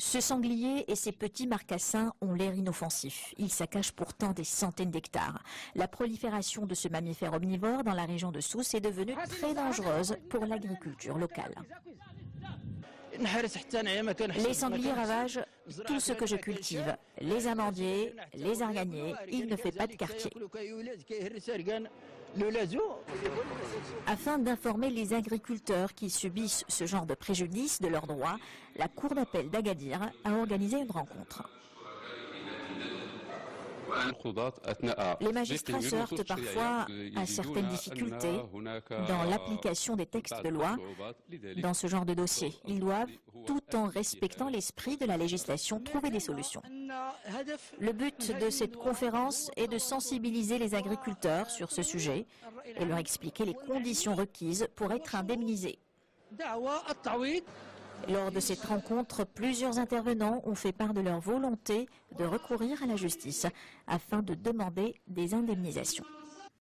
Ce sanglier et ses petits marcassins ont l'air inoffensifs. Ils saccagent pourtant des centaines d'hectares. La prolifération de ce mammifère omnivore dans la région de Sousse est devenue très dangereuse pour l'agriculture locale. Les sangliers ravagent tout ce que je cultive. Les amandiers, les araganiers, il ne fait pas de quartier. Afin d'informer les agriculteurs qui subissent ce genre de préjudice de leurs droits, la Cour d'appel d'Agadir a organisé une rencontre. Les magistrats se heurtent parfois à certaines difficultés dans l'application des textes de loi dans ce genre de dossier. Ils doivent, tout en respectant l'esprit de la législation, trouver des solutions. Le but de cette conférence est de sensibiliser les agriculteurs sur ce sujet et leur expliquer les conditions requises pour être indemnisés. Lors de cette rencontre, plusieurs intervenants ont fait part de leur volonté de recourir à la justice afin de demander des indemnisations.